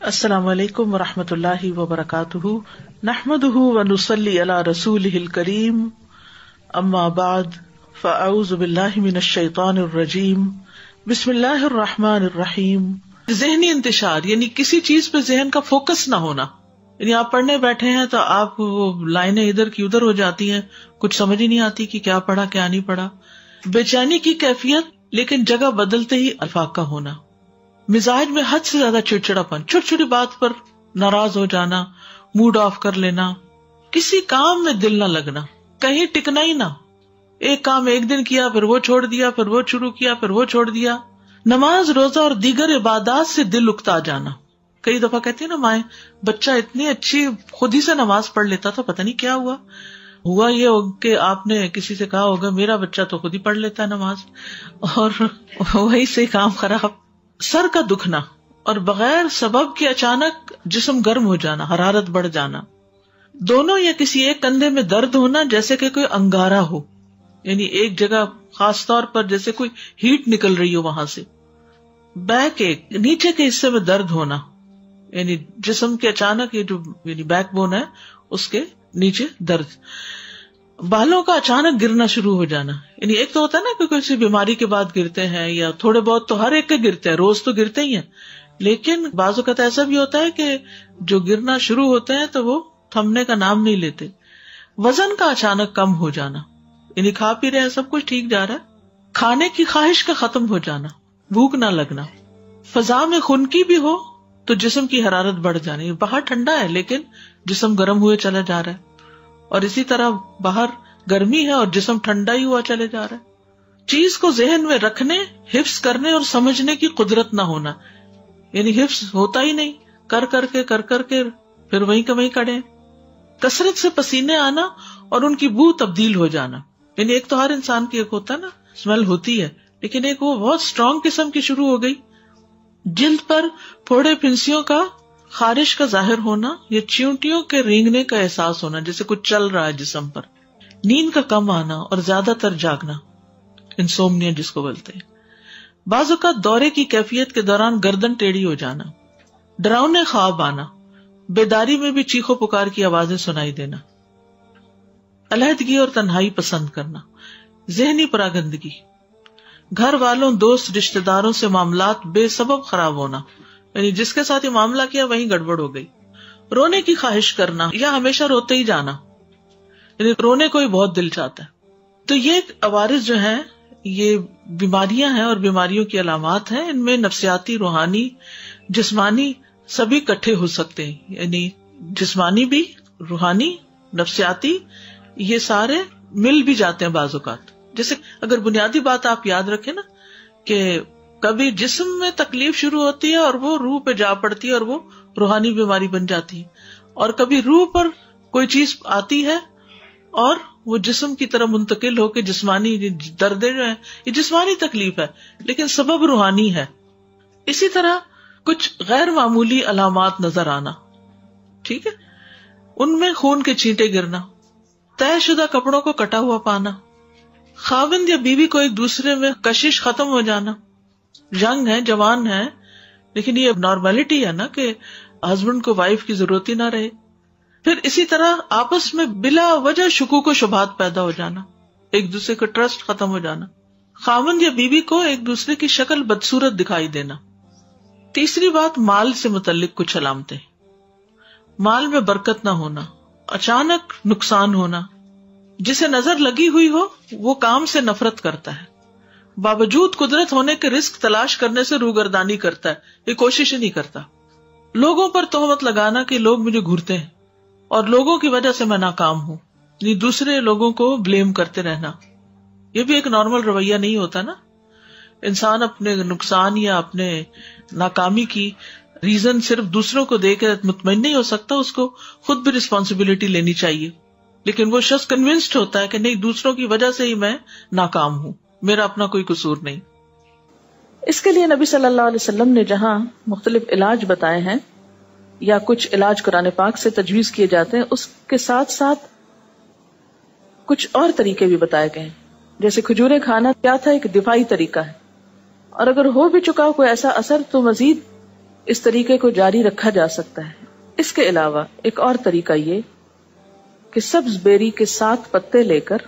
السلام علیکم و رحمۃ اللہ وبرکاتہ۔ نحمد ونسلی علی رسول کریم اما بعد، فاعوذ باللہ من الشیطان الرجیم۔ بسم اللہ الرحمٰن الرحیم۔ ذہنی انتشار یعنی کسی چیز پہ ذہن کا فوکس نہ ہونا۔ یعنی آپ پڑھنے بیٹھے ہیں تو آپ وہ لائنیں ادھر کی ادھر ہو جاتی ہیں۔ کچھ سمجھ ہی نہیں آتی کہ کیا پڑھا، کیا نہیں پڑھا۔ بے چینی کی کیفیت، لیکن جگہ بدلتے ہی الفاق کا ہونا۔ مزاج میں حد سے زیادہ چڑچڑا پن چھوٹی چھوٹی بات پر ناراض ہو جانا موڈ آف کر لینا، کسی کام میں دل نہ لگنا، کہیں ٹکنا ہی نہ۔ ایک کام ایک دن کیا، پھر وہ چھوڑ دیا، پھر وہ شروع کیا، پھر وہ چھوڑ دیا۔ نماز روزہ اور دیگر عبادات سے دل اکتا جانا۔ کئی دفعہ کہتی نا، مائیں، بچہ اتنی اچھی خود ہی سے نماز پڑھ لیتا تھا پتا نہیں کیا ہوا۔ ہوا یہ کہ آپ نے کسی سے کہا ہوگا، میرا بچہ تو خود ہی پڑھ لیتا ہے نماز۔ اور وہی سے کام خراب۔ سر کا دکھنا اور بغیر سبب کے اچانک جسم گرم ہو جانا، حرارت بڑھ جانا۔ دونوں یا کسی ایک کندھے میں درد ہونا جیسے کہ کوئی انگارا ہو۔ یعنی ایک جگہ خاص طور پر جیسے کوئی ہیٹ نکل رہی ہو وہاں سے۔ بیک ایک، نیچے کے حصے میں درد ہونا۔ یعنی جسم کے اچانک یہ جو یعنی بیک بون ہے، اس کے نیچے درد۔ بالوں کا اچانک گرنا شروع ہو جانا۔ یعنی ایک تو ہوتا ہے نا کہ کسی بیماری کے بعد گرتے ہیں یا تھوڑے بہت تو ہر ایک کے گرتے ہیں، روز تو گرتے ہی ہیں۔ لیکن بعض اوقات ایسا بھی ہوتا ہے کہ جو گرنا شروع ہوتے ہیں تو وہ تھمنے کا نام نہیں لیتے۔ وزن کا اچانک کم ہو جانا۔ یعنی کھا پی رہے ہیں، سب کچھ ٹھیک جا رہا ہے۔ کھانے کی خواہش کا ختم ہو جانا۔ بھوک نہ لگنا۔ فضا میں خون کی بھی ہو تو جسم کی حرارت بڑھ جانی۔ یعنی باہر ٹھنڈا ہے لیکن جسم گرم ہوئے چلا جا رہا ہے۔ اور اسی طرح باہر گرمی ہے اور جسم ٹھنڈا ہی ہوا چلے جا رہا ہے۔ چیز کو ذہن میں رکھنے، حفظ کرنے اور سمجھنے کی قدرت نہ ہونا۔ یعنی حفظ ہوتا ہی نہیں۔ کر کر کے، کر کر کے پھر وہیں کا وہیں کڑے کثرت سے پسینے آنا اور ان کی بو تبدیل ہو جانا۔ یعنی ایک تو ہر انسان کی ایک ہوتا ہے نا، اسمیل ہوتی ہے۔ لیکن ایک وہ بہت اسٹرانگ قسم کی شروع ہو گئی۔ جلد پر پھوڑے پنسیوں کا خارش کا ظاہر ہونا یا چیونٹیوں کے رینگنے کا احساس ہونا، جیسے کچھ چل رہا ہے جسم پر۔ نیند کا کم آنا اور زیادہ تر جاگنا، انسومنیا جس کو بولتے ہیں۔ بازو کا دورے کی کیفیت کے دوران گردن ٹیڑھی ہو جانا، ڈراؤنے خواب آنا، بیداری میں بھی چیخو پکار کی آوازیں سنائی دینا۔ علیحدگی اور تنہائی پسند کرنا، ذہنی پراگندگی۔ گھر والوں، دوست رشتے داروں سے معاملات بے سبب خراب ہونا یعنی جس کے ساتھ یہ معاملہ کیا وہی گڑبڑ ہو گئی۔ رونے کی خواہش کرنا یا ہمیشہ روتے ہی جانا۔ یعنی رونے کو ہی بہت دل چاہتا ہے۔ تو یہ عوارض جو ہے یہ بیماریاں ہیں اور بیماریوں کی علامات ہیں۔ ان میں نفسیاتی، روحانی، جسمانی سبھی کٹھے ہو سکتے ہیں۔ یعنی جسمانی بھی، روحانی، نفسیاتی، یہ سارے مل بھی جاتے ہیں بعض اوقات۔ جیسے اگر بنیادی بات آپ یاد رکھے نا کہ کبھی جسم میں تکلیف شروع ہوتی ہے اور وہ روح پہ جا پڑتی ہے اور وہ روحانی بیماری بن جاتی ہے۔ اور کبھی روح پر کوئی چیز آتی ہے اور وہ جسم کی طرح منتقل ہو کے جسمانی دردیں جو ہیں، یہ جسمانی تکلیف ہے، لیکن سبب روحانی ہے۔ اسی طرح کچھ غیر معمولی علامات نظر آنا، ٹھیک ہے؟ ان میں خون کے چینٹے گرنا، طے شدہ کپڑوں کو کٹا ہوا پانا، خاوند یا بیوی کو ایک دوسرے میں کشش ختم ہو جانا یگ ہے جوان ہے لیکن یہ نارملٹی ہے نا کہ ہسبینڈ کو وائف کی ضرورت ہی نہ رہے۔ پھر اسی طرح آپس میں بلا وجہ شکو کو شبہات پیدا ہو جانا، ایک دوسرے کا ٹرسٹ ختم ہو جانا، خاوند یا بیوی کو ایک دوسرے کی شکل بدسورت دکھائی دینا۔ تیسری بات، مال سے متعلق کچھ علامتیں۔ مال میں برکت نہ ہونا، اچانک نقصان ہونا، جسے نظر لگی ہوئی ہو، وہ کام سے نفرت کرتا ہے۔ باوجود قدرت ہونے کے رسک تلاش کرنے سے روگردانی کرتا ہے، یہ کوشش ہی نہیں کرتا۔ لوگوں پر تہمت لگانا کہ لوگ مجھے گھرتے ہیں، اور لوگوں کی وجہ سے میں ناکام ہوں۔ یعنی دوسرے لوگوں کو بلیم کرتے رہنا۔ یہ بھی ایک نارمل رویہ نہیں ہوتا نا۔ انسان اپنے نقصان یا اپنے ناکامی کی ریزن صرف دوسروں کو دے کے مطمئن نہیں ہو سکتا، اس کو خود بھی ریسپانسبلٹی لینی چاہیے۔ لیکن وہ شخص کنوینسڈ ہوتا ہے کہ نہیں، دوسروں کی وجہ سے ہی میں ناکام ہوں۔ میرا اپنا کوئی قصور نہیں۔ اس کے لیے نبی صلی اللہ علیہ وسلم نے جہاں مختلف علاج بتائے ہیں یا کچھ علاج قرآن پاک سے تجویز کیے جاتے ہیں، اس کے ساتھ ساتھ کچھ اور طریقے بھی بتائے گئے ہیں۔ جیسے کھجورے کھانا کیا تھا، ایک دفاعی طریقہ ہے۔ اور اگر ہو بھی چکا کوئی ایسا اثر، تو مزید اس طریقے کو جاری رکھا جا سکتا ہے۔ اس کے علاوہ ایک اور طریقہ یہ کہ سبز بیری کے سات پتے لے کر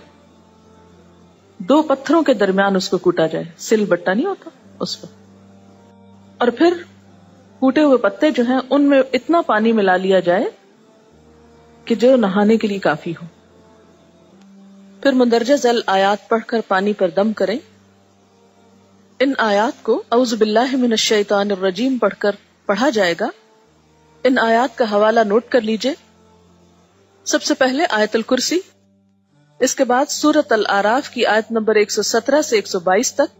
دو پتھروں کے درمیان اس کو کوٹا جائے۔ سل بٹا نہیں ہوتا اس پر۔ اور پھر کوٹے ہوئے پتے جو ہیں، ان میں اتنا پانی ملا لیا جائے کہ جو نہانے کے لیے کافی ہو۔ پھر مندرجہ ذیل آیات پڑھ کر پانی پر دم کریں۔ ان آیات کو اعوذ باللہ من الشیطان الرجیم پڑھ کر پڑھا جائے گا۔ ان آیات کا حوالہ نوٹ کر لیجیے۔ سب سے پہلے آیت الکرسی۔ اس کے بعد سورت العراف کی آیت نمبر 117 سے 122 تک،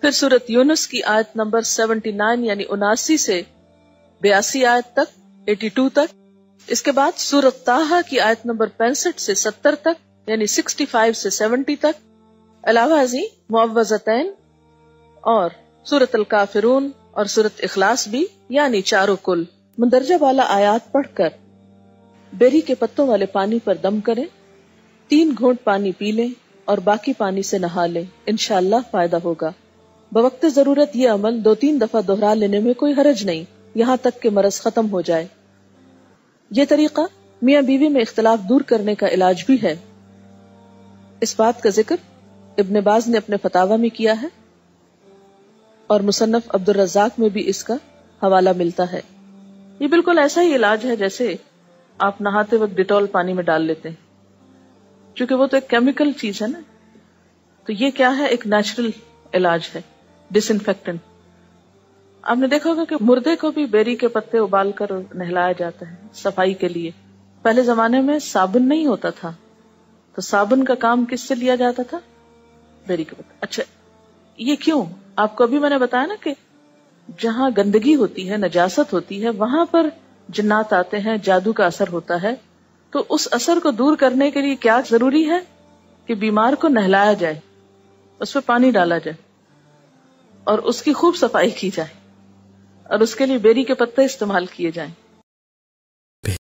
پھر سورت یونس کی آیت نمبر 79 یعنی اناسی سے بیاسی آیت تک 82 تک، اس کے بعد سورت تاہا کی آیت نمبر 65 سے 70 تک یعنی 65 سے 70 تک۔ علاوہ ازیں معوضتین اور سورت الکافرون اور سورت اخلاص بھی یعنی چاروں کل۔ مندرجہ والا آیات پڑھ کر بیری کے پتوں والے پانی پر دم کریں۔ تین گھونٹ پانی پی لیں اور باقی پانی سے نہا لیں، انشاءاللہ فائدہ ہوگا۔ بوقت ضرورت یہ عمل دو تین دفعہ دوہرا لینے میں کوئی حرج نہیں، یہاں تک کہ مرض ختم ہو جائے۔ یہ طریقہ میاں بیوی میں اختلاف دور کرنے کا علاج بھی ہے۔ اس بات کا ذکر ابن باز نے اپنے فتوا میں کیا ہے۔ اور مصنف عبد الرزاق میں بھی اس کا حوالہ ملتا ہے۔ یہ بالکل ایسا ہی علاج ہے جیسے آپ نہاتے وقت ڈیٹول پانی میں ڈال لیتے ہیں۔ چونکہ وہ تو ایک کیمیکل چیز ہے نا۔ تو یہ کیا ہے؟ ایک نیچرل علاج ہے ڈس انفیکٹنٹ آپ نے دیکھا ہوگا کہ مردے کو بھی بیری کے پتے ابال کر نہلایا جاتا ہے صفائی کے لیے۔ پہلے زمانے میں صابن نہیں ہوتا تھا۔ تو صابن کا کام کس سے لیا جاتا تھا؟ بیری کے پتے۔ اچھا یہ کیوں؟ آپ کو ابھی میں نے بتایا نا کہ جہاں گندگی ہوتی ہے، نجاست ہوتی ہے، وہاں پر جنات آتے ہیں، جادو کا اثر ہوتا ہے۔ تو اس اثر کو دور کرنے کے لیے کیا ضروری ہے کہ بیمار کو نہلایا جائے، اس پہ پانی ڈالا جائے اور اس کی خوب صفائی کی جائے اور اس کے لیے بیری کے پتے استعمال کیے جائیں۔